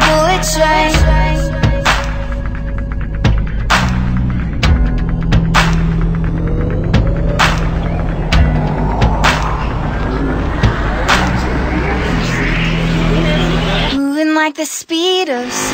Bullet train. Moving like the speed of sound.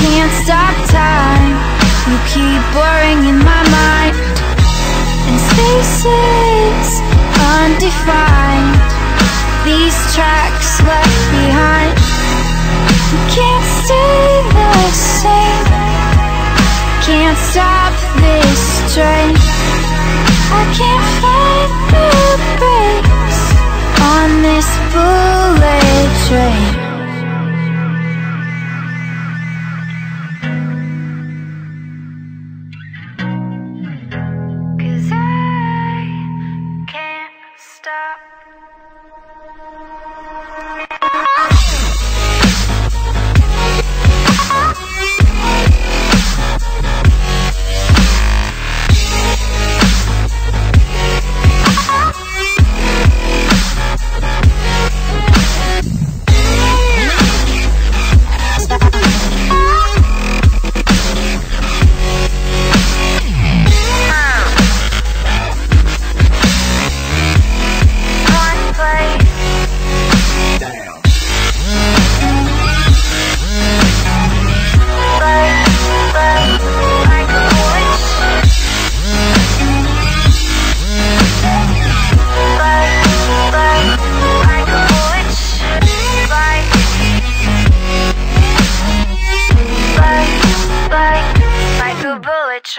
Can't stop time. You keep in my mind. And spaces undefined. These tracks left behind. Can't stay the same. Can't stop this train. I can't find the brakes On this bullet train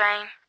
train.